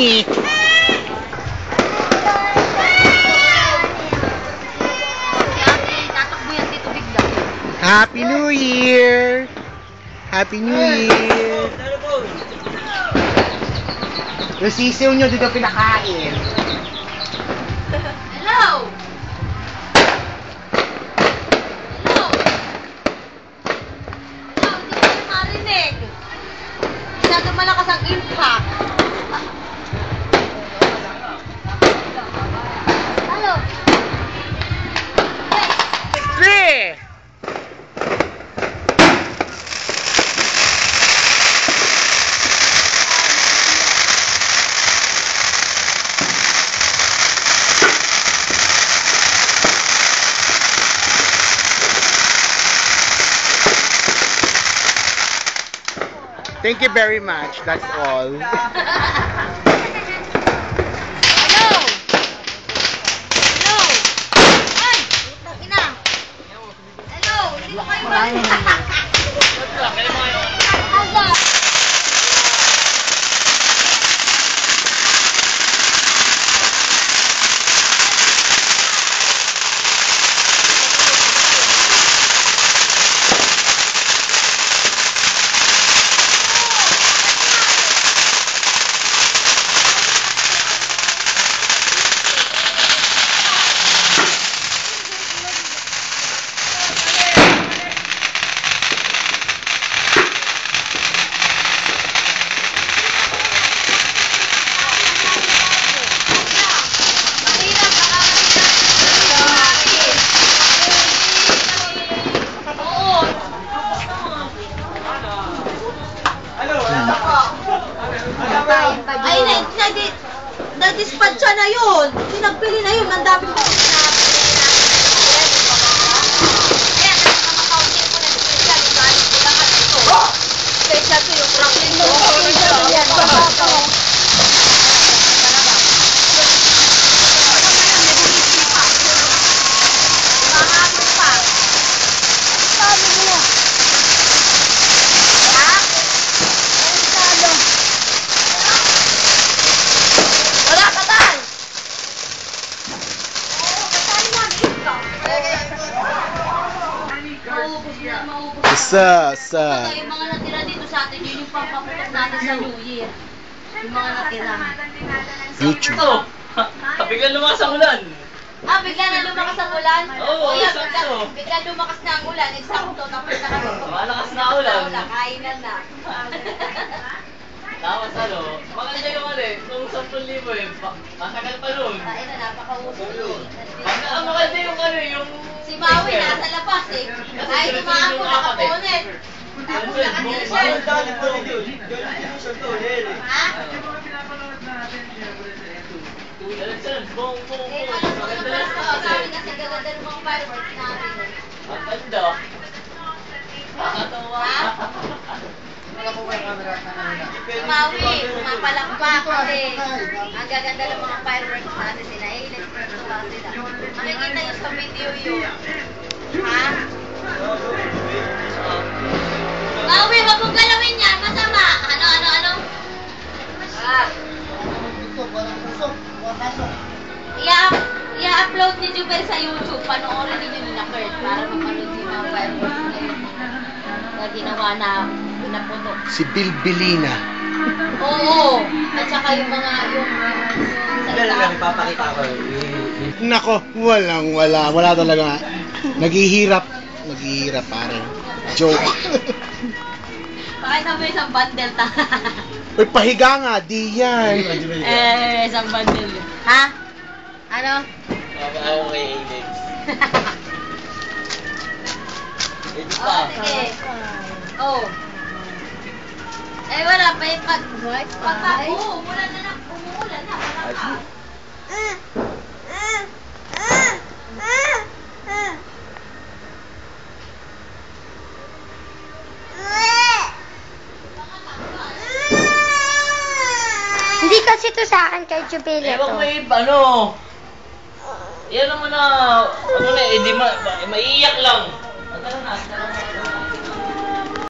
Bigla. Happy New Year! Happy New Year! Yung sisiw nyo dito pinakain. Hello! Thank you very much. That's all. Hello! Hello! Ay! Putang ina! Hello! Hindi ko kayo marinig. Hello! Mahirap, baka mahirap. Oo. Ay, na, nadi, na-dispatcha na yun. Pinagbili na yun. Ang daming ba? Special to yung Franklin mo. Yan, Mahabol Na, maubos. Isa, isa. Basta yung mga natira dito sa atin, yun yung pampaputok natin sa New Year. Yung mga natira. YouTube. Ito, biglang lumakas ang ulan. Ah, bigla na lumakas ang ulan? Oo, Kuya, sakto. bigla, bigla lumakas na ang ulan. Eksakto, tapos na kami. Malakas na ulan. Kainan na. Tapos ano, yung eh, kung 10,000 eh, pa- matagal pa nun. Kain na, napakausap yun. Ang, ang maganda yung ano yung... Si Maui nasa labas eh. Ay, tumaan ko, nakaponet. Tapos naka-t-shirt. Ha? Sunod-sunod, bong, bong, Eh, bong. alam mo, Maganda yung lang pala sa sa amin kasi gaganda ng mga fireworks natin. eh. Ang ganda. Nakakatawa. Ha? Si Maui, pumapalakpak kasi ang gaganda ng mga fireworks natin sila. Eh, nagtutuwa sila. Makikita nyo sa video yun. Ha? Maui, wag mong galawin yan. Masama. Ano, ano, ano? Ah. I-upload ni Jubel sa YouTube. Panoorin ninyo ni Kurt para mapanood yung mga fireworks. Na ginawa na pinaputok. Si Bilbilina. Oo. At saka yung mga yung, yung sa iba. Nako, walang wala. Wala talaga. Naghihirap. Naghihirap pare. Joke. Pakita mo isang bundle ta. Uy, pahiga nga. Di yan. eh, isang bundle. Ha? Ano? Nakakaawa kay Alex. Ito Oh, pa. sige. Oh. Eh, wala pa yung pag... Pag... Oo, umulan na na. Umuulan na. Wala pa. Hindi kasi to sa akin kay Jubilee Ewan to. ko eh, ano, yan naman na, ano na, eh, di ma, ma- maiiyak lang. Ang tara na, tara